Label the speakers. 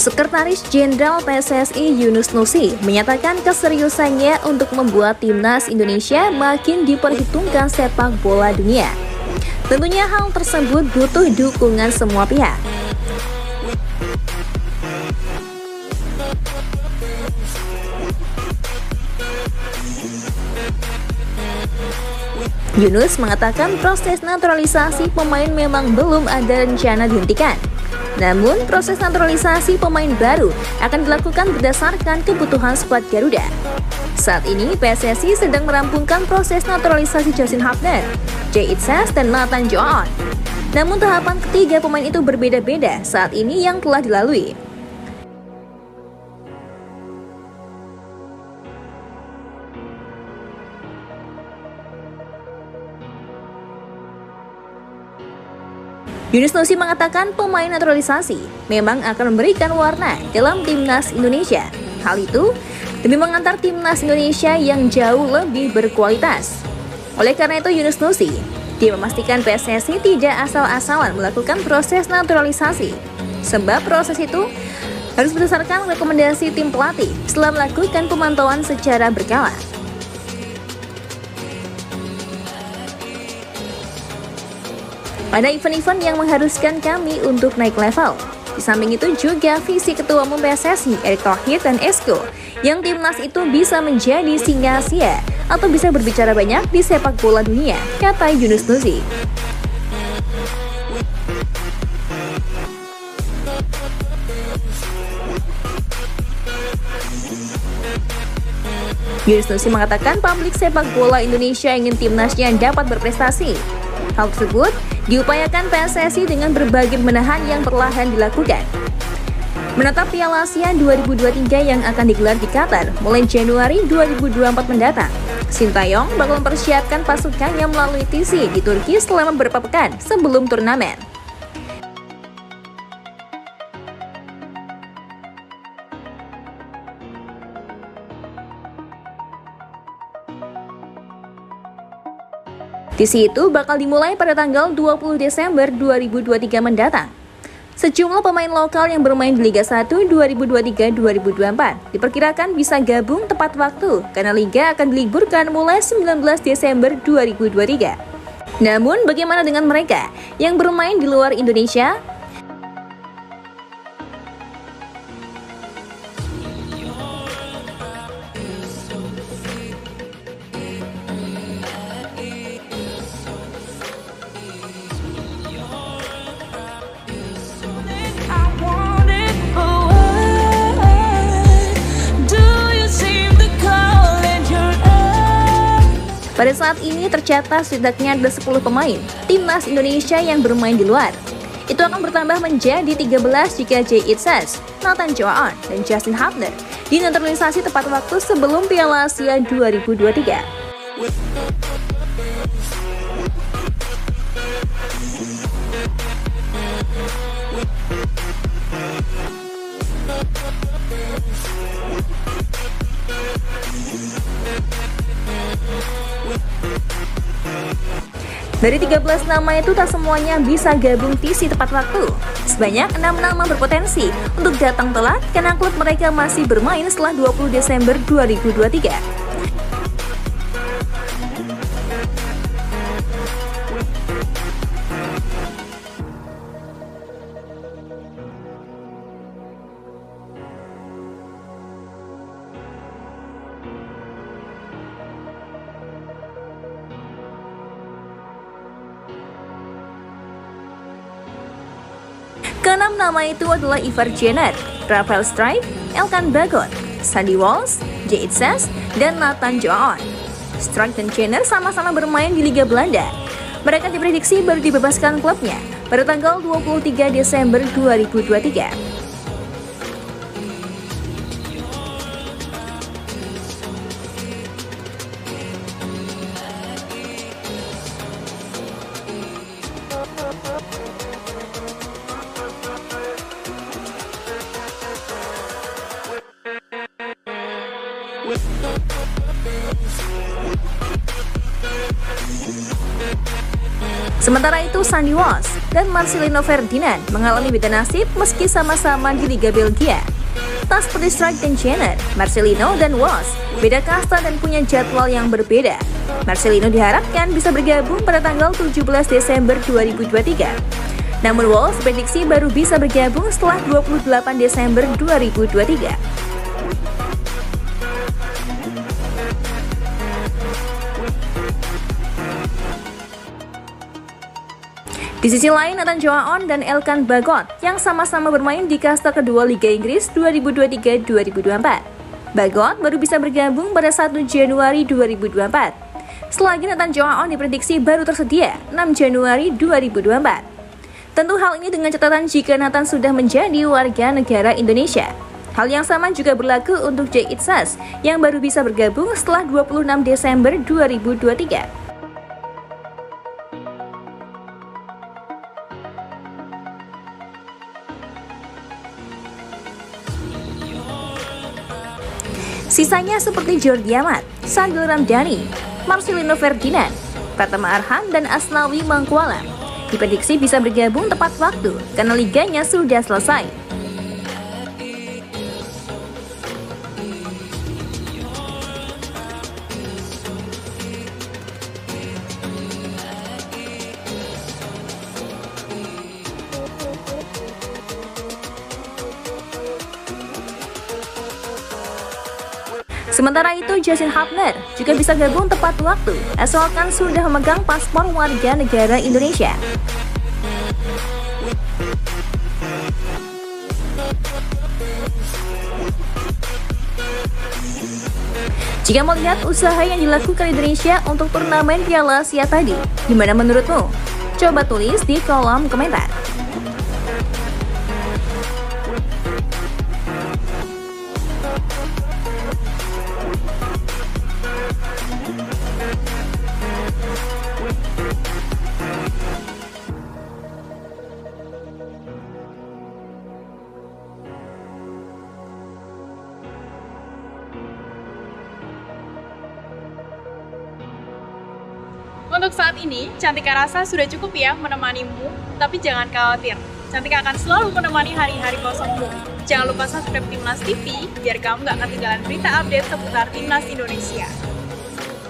Speaker 1: Sekretaris Jenderal PSSI Yunus Nusi menyatakan keseriusannya untuk membuat timnas Indonesia makin diperhitungkan sepak bola dunia. Tentunya hal tersebut butuh dukungan semua pihak. Yunus mengatakan proses naturalisasi pemain memang belum ada rencana dihentikan. Namun, proses naturalisasi pemain baru akan dilakukan berdasarkan kebutuhan skuad Garuda. Saat ini, PSSI sedang merampungkan proses naturalisasi Justin Hapner, Jay Itzes, dan Nathan Joon. Namun tahapan ketiga pemain itu berbeda-beda saat ini yang telah dilalui. Yunus Nusi mengatakan pemain naturalisasi memang akan memberikan warna dalam timnas Indonesia. Hal itu demi mengantar timnas Indonesia yang jauh lebih berkualitas. Oleh karena itu Yunus Nusi, dia memastikan PSSI tidak asal-asalan melakukan proses naturalisasi. Sebab proses itu harus berdasarkan rekomendasi tim pelatih setelah melakukan pemantauan secara berkala. Pada event-event yang mengharuskan kami untuk naik level. Di samping itu juga visi Ketua Umum PSSI Erick Thohir dan Esko yang timnas itu bisa menjadi singa Asia atau bisa berbicara banyak di sepak bola dunia, kata Yunus Nuzi. Yunus Nusi mengatakan publik sepak bola Indonesia ingin timnasnya dapat berprestasi. Hal tersebut Diupayakan PSSI dengan berbagai menahan yang perlahan dilakukan. Menatap Piala Asia 2023 yang akan digelar di Qatar mulai Januari 2024 mendatang. Sintayong bakal mempersiapkan pasukannya melalui TC di Turki selama beberapa pekan sebelum turnamen. Kompetisi itu bakal dimulai pada tanggal 20 Desember 2023 mendatang. Sejumlah pemain lokal yang bermain di Liga 1 2023-2024 diperkirakan bisa gabung tepat waktu karena Liga akan diliburkan mulai 19 Desember 2023. Namun bagaimana dengan mereka yang bermain di luar Indonesia? Pada saat ini tercatat setidaknya ada 10 pemain timnas Indonesia yang bermain di luar. Itu akan bertambah menjadi 13 jika Jay Itzes, Nathan Joan, dan Justin Hubner dinaturalisasi tepat waktu sebelum Piala Asia 2023. Dari 13 nama itu tak semuanya bisa gabung TC tepat waktu. Sebanyak 6 nama berpotensi untuk datang telat karena klub mereka masih bermain setelah 20 Desember 2023. Keenam nama itu adalah Ivar Jenner, Rafael Stripe, Elkan Bagot, Sandy Walsh, Jay Itzes, dan Nathan Joon. Strike dan Jenner sama-sama bermain di Liga Belanda. Mereka diprediksi baru dibebaskan klubnya pada tanggal 23 Desember 2023. Sementara itu Sandy Walsh dan Marcelino Ferdinand mengalami beda nasib meski sama-sama di Liga Belgia. Tak seperti Strike dan Jenner, Marcelino dan Walsh beda kasta dan punya jadwal yang berbeda. Marcelino diharapkan bisa bergabung pada tanggal 17 Desember 2023. Namun Walsh prediksi baru bisa bergabung setelah 28 Desember 2023. Di sisi lain, Nathan Joaon dan Elkan Bagot yang sama-sama bermain di kasta kedua Liga Inggris 2023-2024. Bagot baru bisa bergabung pada 1 Januari 2024. Selagi Nathan Joaon diprediksi baru tersedia 6 Januari 2024. Tentu hal ini dengan catatan jika Nathan sudah menjadi warga negara Indonesia. Hal yang sama juga berlaku untuk Jake Itzas yang baru bisa bergabung setelah 26 Desember 2023. Sisanya seperti Jordi Amat, Sandro Ramdhani, Marcelino Ferdinand, Pratama Arhan, dan Asnawi Mangkualam. Diprediksi bisa bergabung tepat waktu karena liganya sudah selesai. Sementara itu, Justin Hapner juga bisa gabung tepat waktu, asalkan sudah memegang paspor warga negara Indonesia. Jika melihat usaha yang dilakukan Indonesia untuk turnamen Piala Asia tadi, gimana menurutmu? Coba tulis di kolom komentar.
Speaker 2: Untuk saat ini, Cantika rasa sudah cukup ya menemanimu, tapi jangan khawatir. Cantika akan selalu menemani hari-hari kosongmu. Jangan lupa subscribe Timnas TV, biar kamu gak ketinggalan berita update seputar Timnas Indonesia.